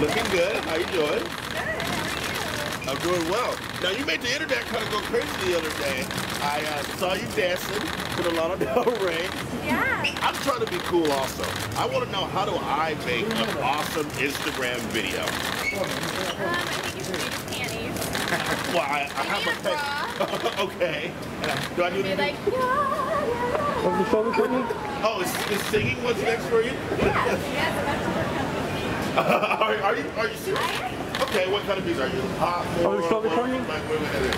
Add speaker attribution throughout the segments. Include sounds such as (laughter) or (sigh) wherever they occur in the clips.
Speaker 1: you doing? Good. I'm doing well. Now you made the internet kind of go crazy the other day. I uh, saw you dancing with a lot of Del (laughs) Rey.
Speaker 2: Yeah.
Speaker 1: I'm trying to be cool also. I want to know how do I make an awesome Instagram video?
Speaker 2: Um, I think you should make panties. (laughs)
Speaker 1: Well, I, I have
Speaker 2: Maybe
Speaker 1: a
Speaker 2: a
Speaker 1: pen. (laughs) okay. And I- Do I need to
Speaker 2: like, yeah, yeah.
Speaker 3: Over the shoulder, Courtney?
Speaker 1: Oh, is, is singing what's next for you?
Speaker 2: Yes, yes, that's what we're coming. (laughs)
Speaker 1: are, are you are you serious? Okay, what kind of music are you? Pop,
Speaker 3: the
Speaker 1: more,
Speaker 3: shoulder
Speaker 1: what-
Speaker 3: Courtney?
Speaker 1: like, where we headed?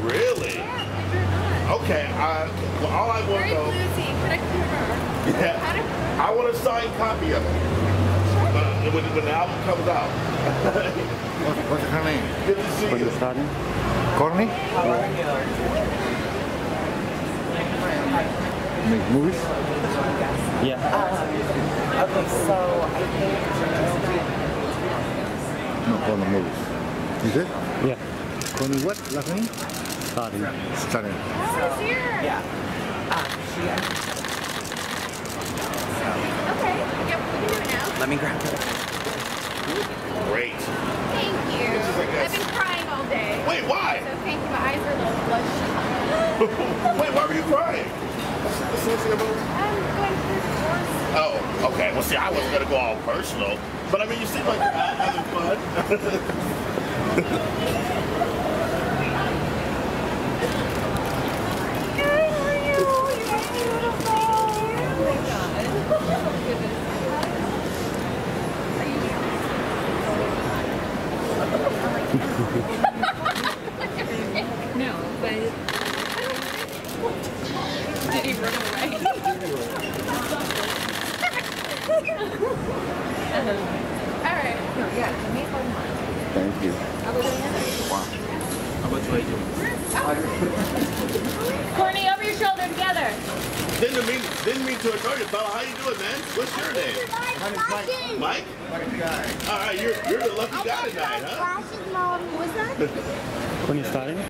Speaker 2: Very,
Speaker 1: Really?
Speaker 2: yeah, believe it not.
Speaker 1: Okay. I, well, all I want
Speaker 2: Very
Speaker 1: though.
Speaker 2: bluesy, but a crooner.
Speaker 1: Yeah.
Speaker 2: To
Speaker 1: I want a signed copy of it. Uh, when, when the album comes out.
Speaker 4: What, what's her name?
Speaker 1: Good to see
Speaker 3: When
Speaker 1: you.
Speaker 3: you're starting?
Speaker 4: Courtney? Make movies?
Speaker 3: Yeah.
Speaker 5: Okay, so I think it'll be
Speaker 4: No, Courtney movies. You said?
Speaker 3: Yeah.
Speaker 4: Courtney what? Last name?
Speaker 3: Stodden.
Speaker 4: Stodden.
Speaker 2: Oh, it's here.
Speaker 5: yeah. Um, she
Speaker 2: Okay. Yep, we can do it now.
Speaker 5: let me grab it.
Speaker 1: Great.
Speaker 2: Thank you.
Speaker 1: This is like a-
Speaker 2: I've been crying all day.
Speaker 1: Wait, why?
Speaker 2: So thank you. My eyes are a little bloodshot. (laughs)
Speaker 1: Wait, why were you crying? Oh, okay. Well, see, I wasn't gonna go all personal, but I mean, you seem like you're ha- having fun.
Speaker 2: You? Beautiful. My god. No, All right.
Speaker 5: No, yeah, can we hold mine?
Speaker 4: Thank you.
Speaker 2: Courtney, over your shoulder together.
Speaker 1: Didn't mean didn't mean to annoy you, fella. How you doing, man? What's your name? Mike. All right, you're you're the lucky guy tonight, huh?
Speaker 2: Flashing mom. Was that?
Speaker 3: When you're starting?